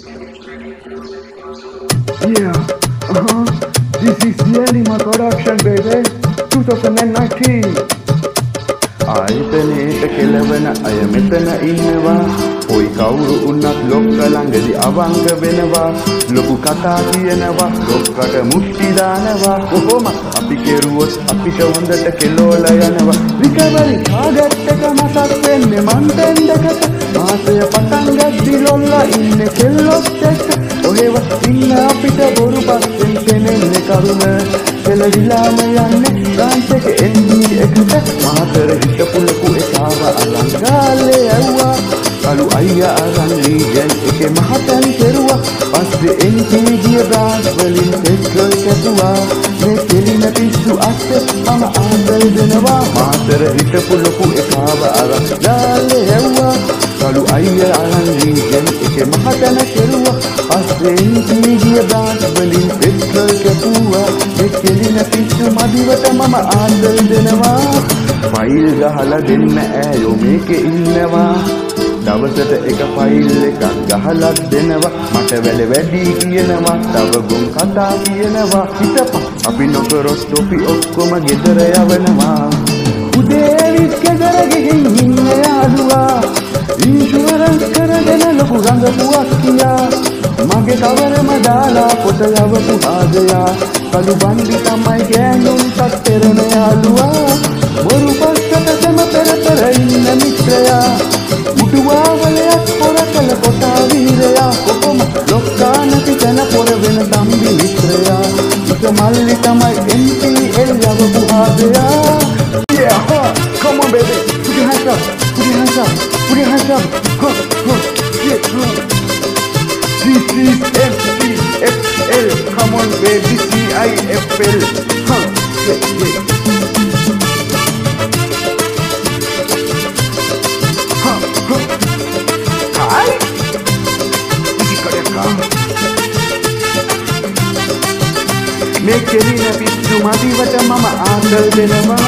Yeah, uh-huh. This is the Anima production, baby. 2019. ආයතනයට කෙලවන අය මෙතන ඉන්නවා ඔයි කවුරු උන්නත් ලොක්ක ළඟදි අවංක වෙනවා ලොකු කතා කියනවා ලොක්කට මුට්ටි දානවා කොහොම අපි කෙරුවොත් අපිට හොඳට කෙලෝල යනවා රිකවරි කාගත්තක මතක් වෙන්නේ මන් ඉන්න අපිට බොරු පස්සෙන් පෙනෙන්නේ කරුණ. පෙළවිලාම යන්නේ බ්‍රාන්ච් එක එන්ඩී එකට මාතර හිටපු ලොකු එකාව අලංකාලේ ඇව්වා. කළු අයියා අරන් ලීජන් එකේ මහතන් කෙරුවා. පස්සේ එන්ටී ගිය බ්‍රාන්ච් වලින් පෙට්‍රල් කැපුවා මේ කෙලින පිස්සු අස්සේ මම ආදල් දෙනවා. මාතර හිටපු ලොකු එකාව අරන් ලාලේ ඇව්වා. කළු අයියා අරන් ලීජන් එකේ මහතන කෙරුවා. පස්සේ එන්ටී ගිය බ්‍රාන්ච් වලින් පෙට්‍රල් කැපුවා. මේ කෙලින පිස්සු මදිවට මම ආදල් දෙනවා. ෆයිල් ගහලා දෙන්න ඈයෝ මේකේ ඉන්නවා. දවසට එක ෆයිල් එකක් ගහලත් දෙනවා. මට වැල වැඩි කියනවා. තව ගොන් කතා කියනවා. හිතපන්. අපි නොකරොත් තොපි ඔක්කොම ගෙදර යවනවා. උදේ ඇවිත් ගෙදර ගිහින් ඉන්න යාළුවා. ඉන්ෂුරන්ස් කරගෙන ලොකු රඟපුවක් කියා මගේ කවරම දාලා පොත යවපු ආදයා කළු බන්ඩි තමයි ගෑනුන්ටත් පෙරණ යාළුවා බොරු පස්සට සම පෙර පෙර ඉන්න මිත්‍රයා. උඩුවාවලයක් පොර කළ කොටා වීරයා කොකොම ලොක්කා නැති තැන පොර වෙන තම්බි මිත්‍රයා. එක මල්ලි තමයි MPL යවපු ආදයා Yeah, huh. come on baby, put your hands up, put your hands up, put your hands up, huh, huh, yeah, huh. This is MCFL. Come on, baby, C-I-F-L. Huh, yeah, yeah. Huh, huh. Hi. Musikareka. මේ කෙලින පිස්සු මදිවට මම ආදල් දෙනවා